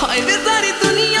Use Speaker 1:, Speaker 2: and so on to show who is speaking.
Speaker 1: हाय वे सारी दुनिया